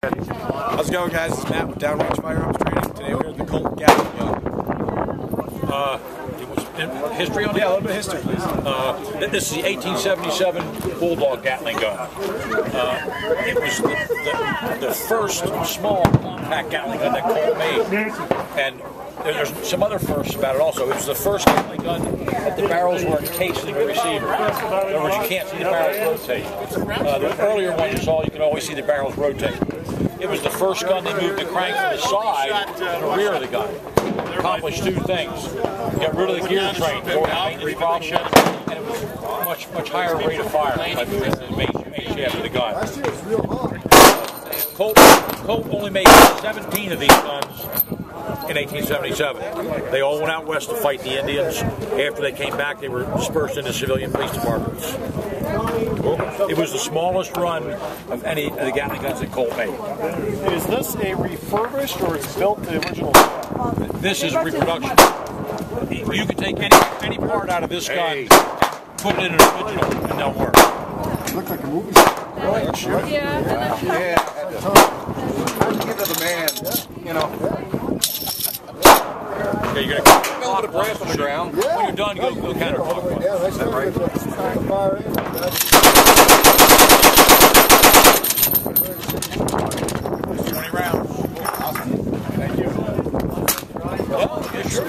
How's it going, guys? It's Matt with Downrange Firearms Training. Today we're here at the Colt Gatling gun. Uh, it was in history on it? Yeah, a little bit of history, please. Uh, this is the 1877 Bulldog Gatling gun. Uh, it was the, the, the first small compact Gatling gun that Colt made. And there's some other firsts about it also. It was the first gun that the barrels were encased in the receiver. In other words, you can't see the barrels rotate. Uh, the earlier ones you saw, you could always see the barrels rotate. It was the first gun they moved the crank to the side and the rear of the gun. Accomplished two things. Got rid of the gear train, maintenance problems, and it was much, much higher rate of fire moving the main, main shaft of the gun. Colt, Colt only made 17 of these guns in 1877. They all went out west to fight the Indians. After they came back, they were dispersed into civilian police departments. It was the smallest run of any of the Gatling guns that Colt made. Is this a refurbished or it's built the original? This is reproduction. You can take any any part out of this gun, and put it in an original, and they'll work. Looks like a movie star. Yeah, and then Yeah. I'd give it a man, you know. Okay, you're gonna put a little bit of brass on the ground. Yeah. When you're done, you go, go counterclockwise. Yeah, that's that right. Fire. That's... Twenty rounds. Awesome. Thank you. Well, yeah.